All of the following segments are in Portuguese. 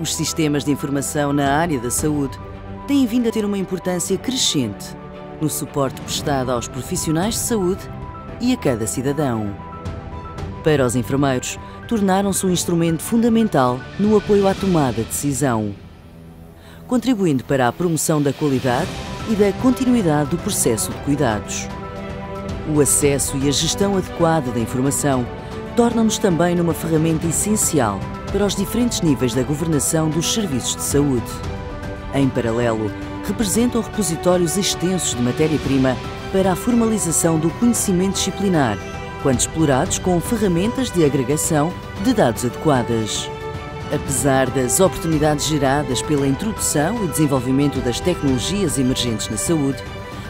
Os sistemas de informação na área da saúde têm vindo a ter uma importância crescente no suporte prestado aos profissionais de saúde e a cada cidadão. Para os enfermeiros, tornaram-se um instrumento fundamental no apoio à tomada de decisão, contribuindo para a promoção da qualidade e da continuidade do processo de cuidados. O acesso e a gestão adequada da informação tornam-nos também numa ferramenta essencial para os diferentes níveis da governação dos serviços de saúde. Em paralelo, representam repositórios extensos de matéria-prima para a formalização do conhecimento disciplinar, quando explorados com ferramentas de agregação de dados adequadas. Apesar das oportunidades geradas pela introdução e desenvolvimento das tecnologias emergentes na saúde,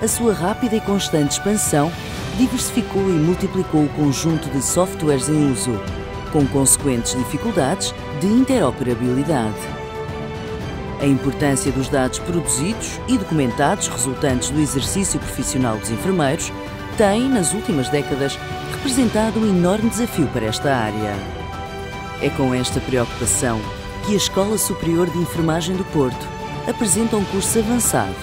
a sua rápida e constante expansão diversificou e multiplicou o conjunto de softwares em uso, com consequentes dificuldades de interoperabilidade. A importância dos dados produzidos e documentados resultantes do exercício profissional dos enfermeiros tem, nas últimas décadas, representado um enorme desafio para esta área. É com esta preocupação que a Escola Superior de Enfermagem do Porto apresenta um curso avançado,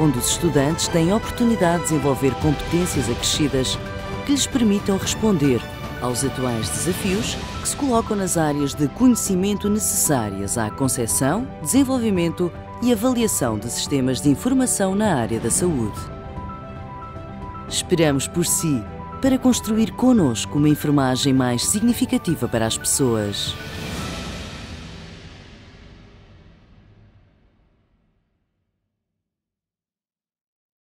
onde os estudantes têm oportunidade de desenvolver competências acrescidas que lhes permitam responder aos atuais desafios que se colocam nas áreas de conhecimento necessárias à concepção, desenvolvimento e avaliação de sistemas de informação na área da saúde. Esperamos por si para construir conosco uma enfermagem mais significativa para as pessoas.